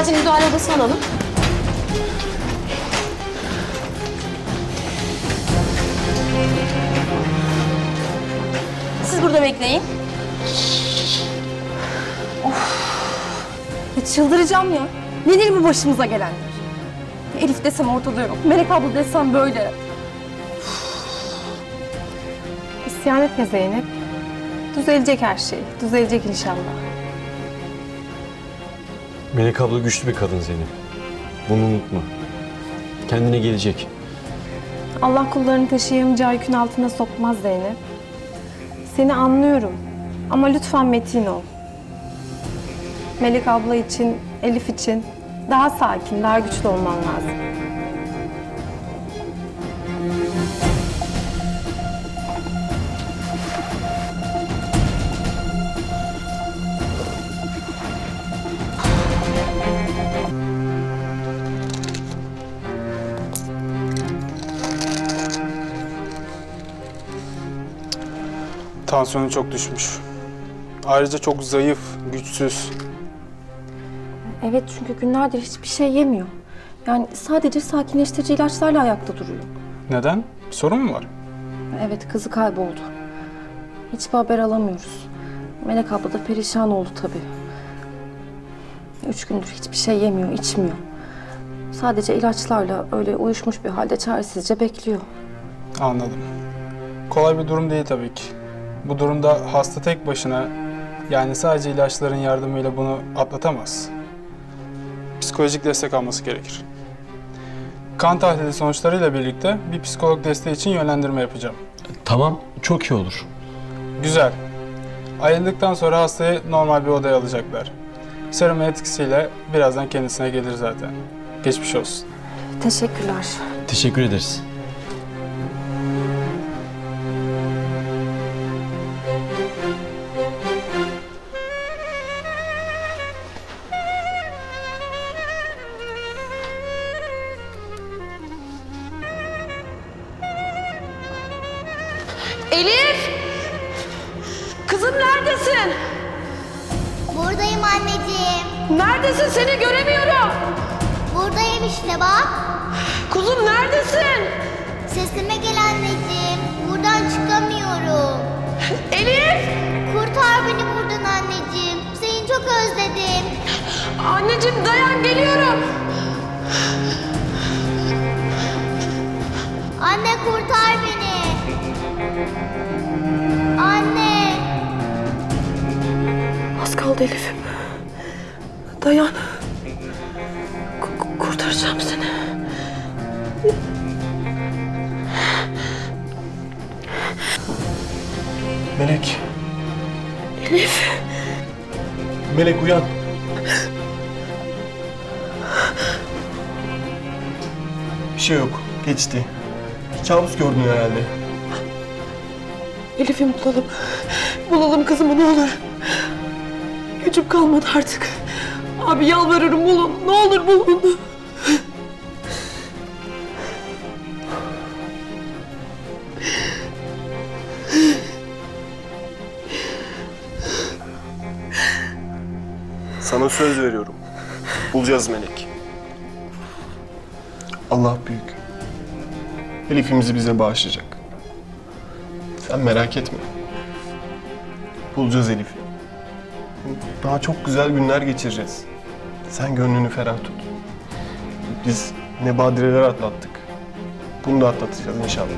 acil müdahale odasına alalım. Siz burada bekleyin. Ya çıldıracağım ya. Nedir bu başımıza gelenler? Elif desem ortada yok. Melek abla desem böyle. İsyan etme Zeynep. Düzelecek her şey. Düzelecek inşallah. Melek abla güçlü bir kadın Zeynep. Bunu unutma. Kendine gelecek. Allah kullarını taşıyamayacağı yükün altına sokmaz Zeynep. Seni anlıyorum. Ama lütfen metin ol. Melek abla için, Elif için daha sakin, daha güçlü olman lazım. Tansiyonu çok düşmüş. Ayrıca çok zayıf, güçsüz. Evet çünkü günlerdir hiçbir şey yemiyor. Yani sadece sakinleştirici ilaçlarla ayakta duruyor. Neden? Bir sorun mu var? Evet kızı kayboldu. Hiçbir haber alamıyoruz. Melek abla da perişan oldu tabii. Üç gündür hiçbir şey yemiyor, içmiyor. Sadece ilaçlarla öyle uyuşmuş bir halde çaresizce bekliyor. Anladım. Kolay bir durum değil tabii ki. Bu durumda hasta tek başına yani sadece ilaçların yardımıyla bunu atlatamaz. Psikolojik destek alması gerekir. Kan tahlili sonuçlarıyla birlikte bir psikolog desteği için yönlendirme yapacağım. Tamam, çok iyi olur. Güzel. Ayıldıktan sonra hastayı normal bir odaya alacaklar. Serum etkisiyle birazdan kendisine gelir zaten. Geçmiş olsun. Teşekkürler. Teşekkür ederiz. Elif! Kızım neredesin? Buradayım anneciğim. Neredesin? Seni göremiyorum. Buradayım işte bak. Kuzum neredesin? Sesime gel anneciğim. Buradan çıkamıyorum. Elif! Kurtar beni buradan anneciğim. Seni çok özledim. Anneciğim dayan geliyorum. Anne kurtar beni. Anne. Az kaldı Elif'im. Dayan. Ku- kurtaracağım seni. Melek. Elif! Melek uyan. Bir şey yok. Geçti. Kabus gördün herhalde. Elif'imi bulalım. Bulalım kızımı ne olur. Gücüm kalmadı artık. Abi yalvarırım bulun. Ne olur bulun. Sana söz veriyorum. Bulacağız Melek. Allah büyük. Elif'imizi bize bağışlayacak. Sen merak etme. Bulacağız Elif'i. Daha çok güzel günler geçireceğiz. Sen gönlünü ferah tut. Biz ne badireler atlattık. Bunu da atlatacağız inşallah.